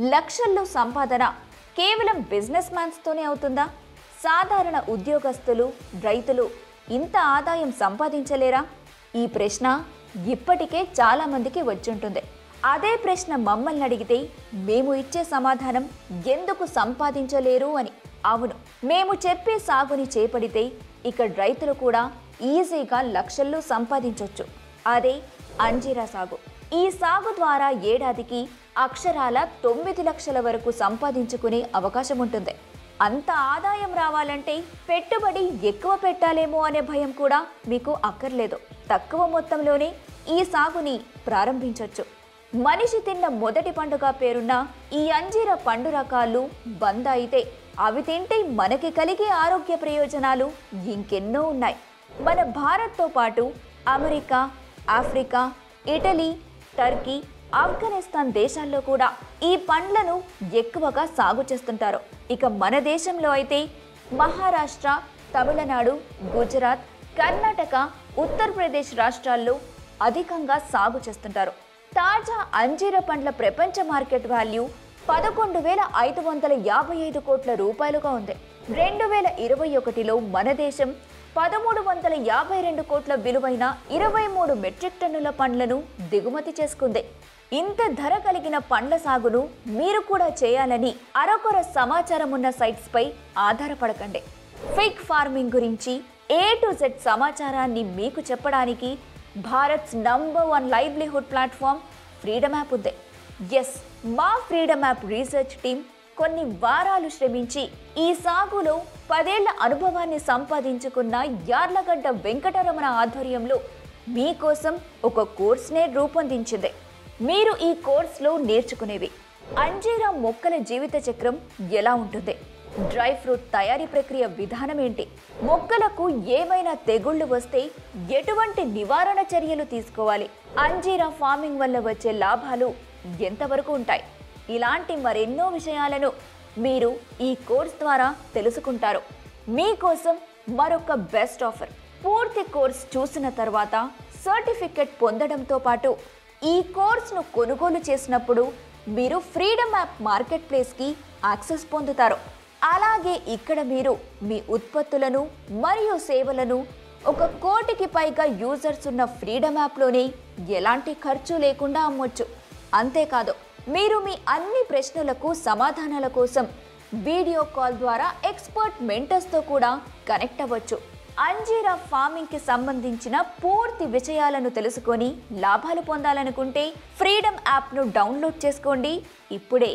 లక్షల్లో సంపాదన కేవలం బిజినెస్ మ్యాన్స్తోనే అవుతుందా? సాధారణ ఉద్యోగస్తులు రైతులు ఇంత ఆదాయం సంపాదించలేరా? ఈ ప్రశ్న ఇప్పటికే చాలామందికి వచ్చుంటుంది. అదే ప్రశ్న మమ్మల్ని అడిగితే మేము ఇచ్చే సమాధానం ఎందుకు సంపాదించలేరు? అని. అవును మేము చెప్పే సాగుని చేపడితే ఇక్కడ రైతులు కూడా ఈజీగా లక్షల్లో సంపాదించవచ్చు అదే అంజీరా సాగు. ఈ సాగు ద్వారా ఏడాదికి అక్షరాల తొమ్మిది లక్షల వరకు సంపాదించుకునే అవకాశం ఉంటుంది అంత ఆదాయం రావాలంటే పెట్టుబడి ఎక్కువ పెట్టాలేమో అనే భయం కూడా మీకు అక్కర్లేదు. తక్కువ మొత్తంలోనే ఈ సాగుని ప్రారంభించవచ్చు మనిషి తిన్న మొదటి పండుగ పేరున్న ఈ అంజీర పండు రకాలు బంద అయితే అవి తింటే మనకి కలిగే ఆరోగ్య ప్రయోజనాలు ఇంకెన్నో ఉన్నాయి. మన భారత్తో పాటు America Africa Italy Turkey Afghanistan దేశాల్లో కూడా ఈ పండ్లను ఎక్కువగా సాగు చేస్తుంటారు. ఇక మన దేశంలో అయితే మహారాష్ట్ర తమిళనాడు గుజరాత్ కర్ణాటక ఉత్తరప్రదేశ్ రాష్ట్రాల్లో అధికంగా సాగు చేస్తుంటారు. తాజా అంజీర పండ్ల ప్రపంచ మార్కెట్ వాల్యూ పదకొండు వేల ఐదు వందల యాభై ఐదు కోట్ల రూపాయలుగా ఉంది. రెండు వేల ఇరవై ఒకటిలో మన దేశం పదమూడు వందల యాభై రెండు కోట్ల విలువైన ఇరవై మూడు మెట్రిక్ టన్నుల పండ్లను దిగుమతి చేసుకుంది. ఇంత ధర కలిగిన పండ్ల సాగును మీరు కూడా చేయాలని అరకొర సమాచారం ఉన్న సైట్స్ పై ఆధారపడకండి. ఫిగ్ ఫార్మింగ్ గురించి ఏ టు జెడ్ సమాచారాన్ని మీకు చెప్పడానికి Bharat number one livelihood platform freedom app ఉంది. ఎస్ మా ఫ్రీడమ్ యాప్ రీసెర్చ్ టీం కొన్ని వారాలు శ్రమించి ఈ సాగులో పదేళ్ళ అనుభవాన్ని సంపాదించుకున్న యార్లగడ్డ వెంకటరమణ ఆధ్వర్యంలో మీకోసం ఒక కోర్స్నే రూపొందించింది. మీరు ఈ కోర్స్లో నేర్చుకునేవి. అంజీరా మొక్కల జీవిత చక్రం ఎలా ఉంటుంది? డ్రై ఫ్రూట్ తయారీ ప్రక్రియ విధానం ఏంటి? మొక్కలకు ఏమైనా తెగుళ్ళు వస్తే ఎటువంటి నివారణ చర్యలు తీసుకోవాలి? అంజీరా ఫార్మింగ్ వల్ల వచ్చే లాభాలు ఎంతవరకు ఉంటాయి? ఇలాంటి మరెన్నో విషయాలను మీరు ఈ కోర్స్ ద్వారా తెలుసుకుంటారు. మీకోసం మరొక బెస్ట్ ఆఫర్. పూర్తి కోర్స్ చూసిన తర్వాత సర్టిఫికెట్ పొందడంతో పాటు ఈ కోర్స్ను కొనుగోలు చేసినప్పుడు మీరు ఫ్రీడమ్ యాప్ మార్కెట్ ప్లేస్కి యాక్సెస్ పొందుతారు. అలాగే ఇక్కడ మీరు మీ ఉత్పత్తులను మరియు సేవలను ఒక కోటికి పైగా యూజర్స్ ఉన్న ఫ్రీడమ్ యాప్లోనే ఎలాంటి ఖర్చు లేకుండా అమ్మొచ్చు. అంతేకాదు మీరు మీ అన్ని ప్రశ్నలకు సమాధానాల కోసం వీడియో కాల్ ద్వారా ఎక్స్పర్ట్ మెంటర్స్తో కూడా కనెక్ట్ అవ్వచ్చు. అంజీరా ఫార్మింగ్కి సంబంధించిన పూర్తి విషయాలను తెలుసుకొని లాభాలు పొందాలనుకుంటే ఫ్రీడమ్ యాప్ను డౌన్లోడ్ చేసుకోండి. ఇప్పుడే